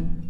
Sometimes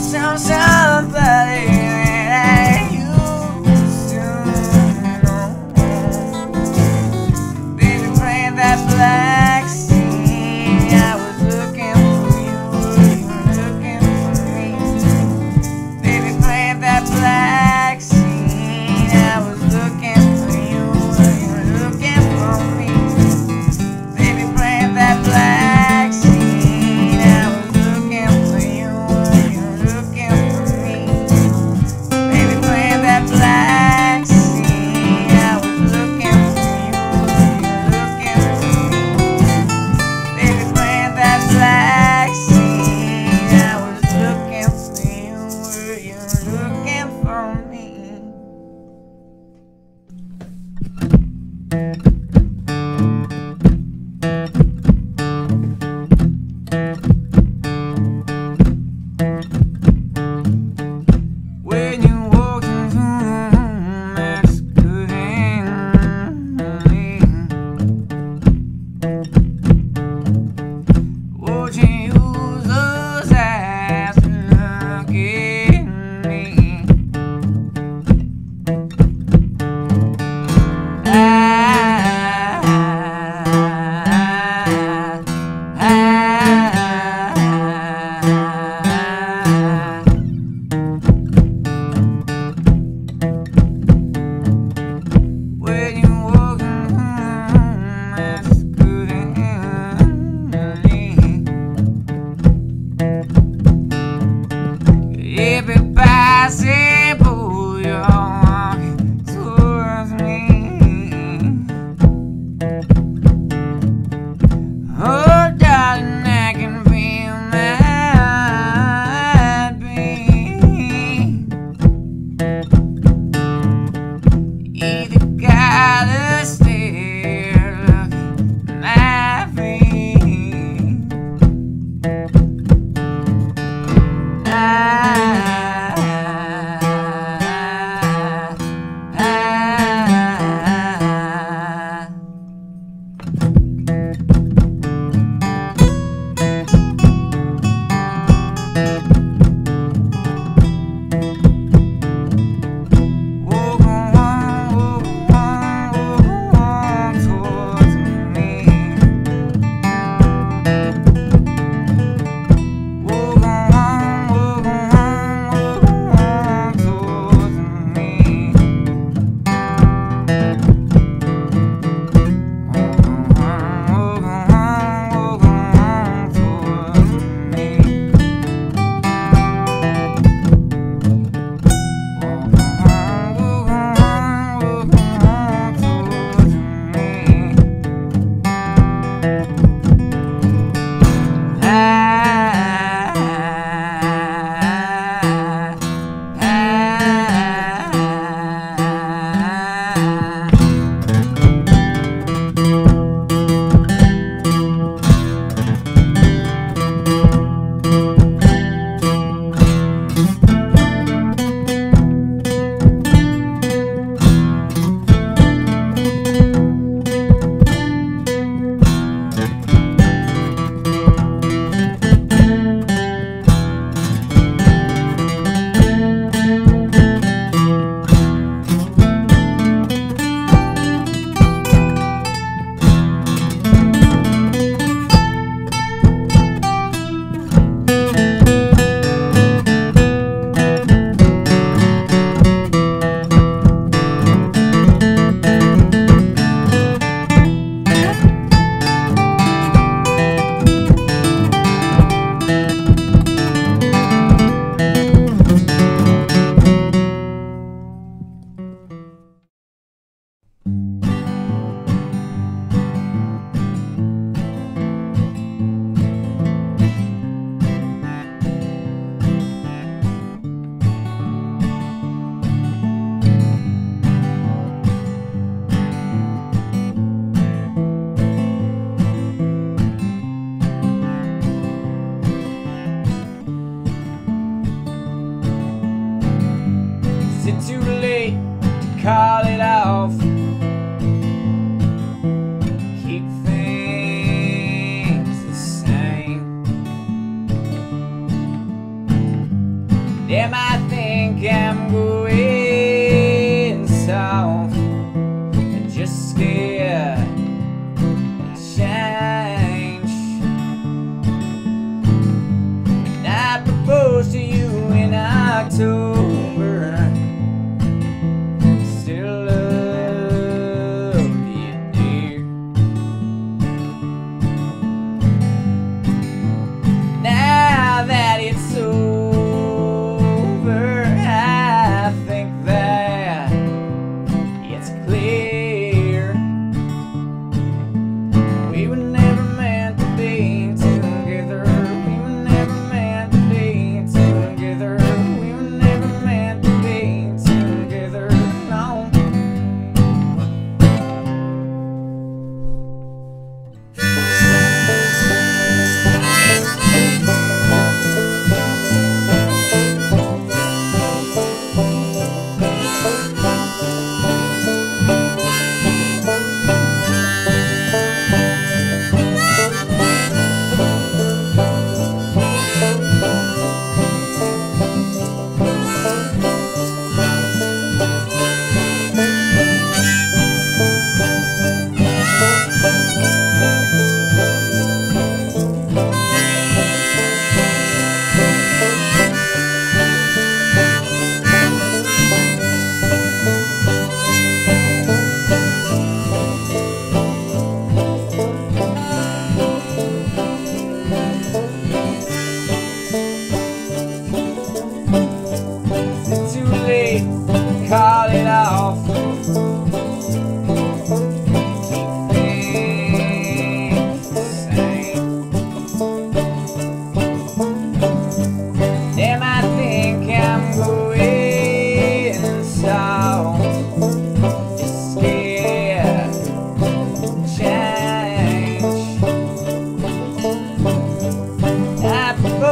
some somebody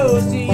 Lucy.